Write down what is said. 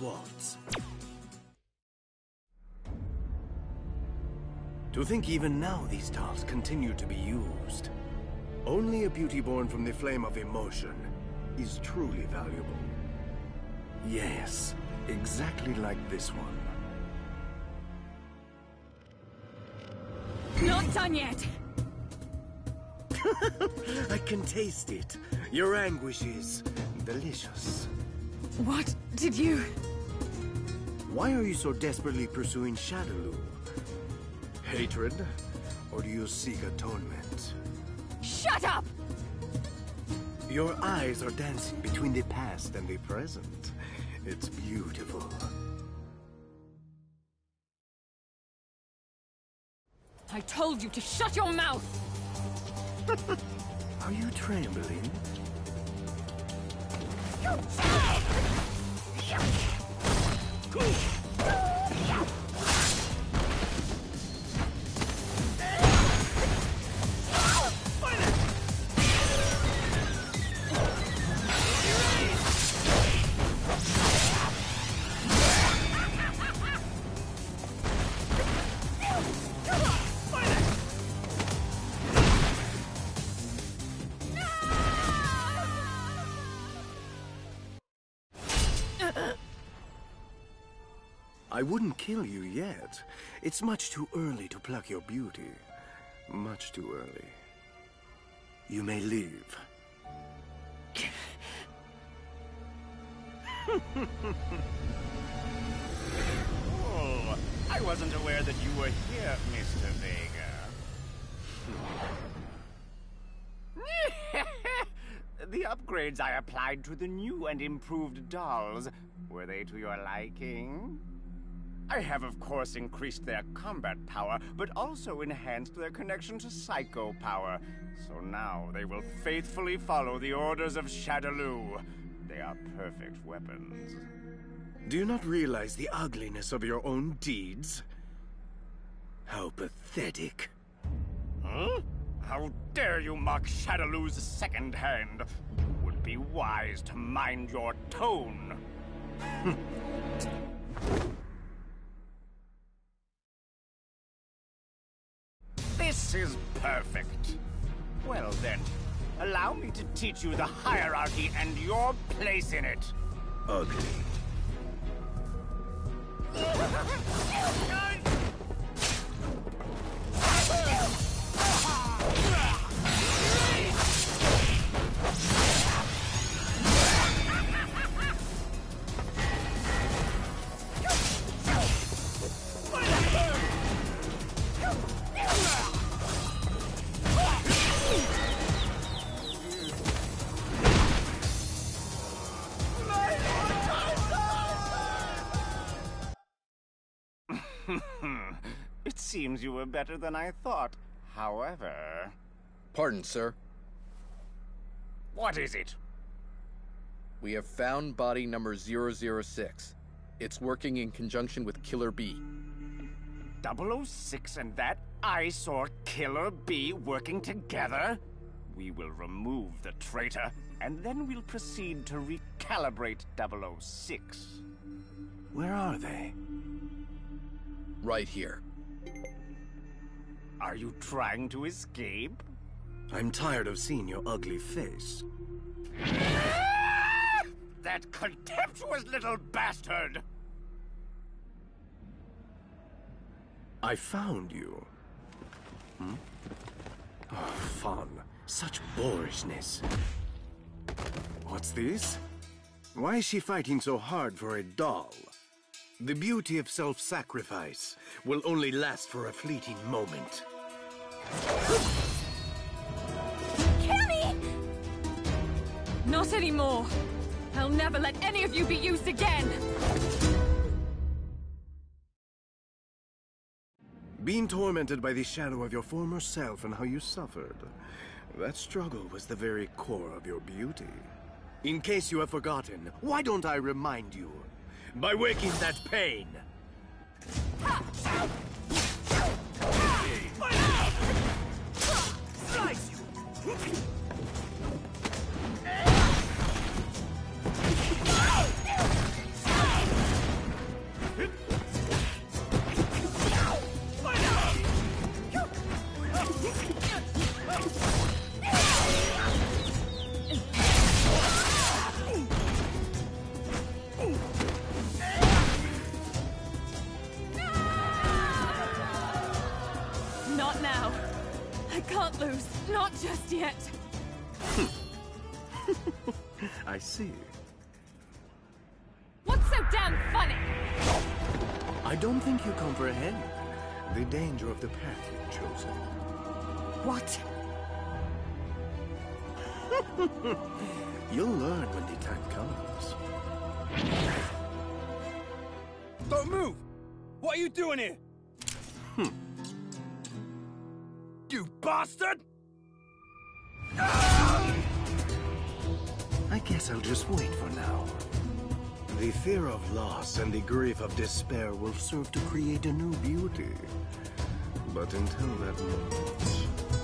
waltz. To think even now these dolls continue to be used. Only a beauty born from the flame of emotion is truly valuable. Yes, exactly like this one. Not done yet! I can taste it. Your anguish is delicious. What did you... Why are you so desperately pursuing Shadaloo? Hatred? Or do you seek atonement? Shut up! Your eyes are dancing between the past and the present. It's beautiful. I told you to shut your mouth! Are you trembling? Ooh. I wouldn't kill you yet. It's much too early to pluck your beauty. Much too early. You may leave. Oh, I wasn't aware that you were here, Mr. Vega. the upgrades I applied to the new and improved dolls, were they to your liking? I have, of course, increased their combat power, but also enhanced their connection to psycho power. So now they will faithfully follow the orders of Shadaloo. They are perfect weapons. Do you not realize the ugliness of your own deeds? How pathetic. Huh? How dare you mock Shadaloo's second hand? You would be wise to mind your tone. This is perfect. Well then, allow me to teach you the hierarchy and your place in it. Ugly. Seems you were better than I thought. However... Pardon, sir. What is it? We have found body number 006. It's working in conjunction with Killer Bee. 006 and that eyesore Killer Bee working together? We will remove the traitor, and then we'll proceed to recalibrate 006. Where are they? Right here. Are you trying to escape? I'm tired of seeing your ugly face. That contemptuous little bastard! I found you. Hmm? Oh, fun. Such boorishness. What's this? Why is she fighting so hard for a doll? The beauty of self-sacrifice will only last for a fleeting moment. Kill! Not anymore. I'll never let any of you be used again. Being tormented by the shadow of your former self and how you suffered. That struggle was the very core of your beauty. In case you have forgotten, why don't I remind you? by waking that pain. Slice you! Lose. Not just yet. I see. What's so damn funny? I don't think you comprehend the danger of the path you've chosen. What? You'll learn when the time comes. Don't move! What are you doing here? Hmm. Bastard! I guess I'll just wait for now. The fear of loss and the grief of despair will serve to create a new beauty. But until that moment...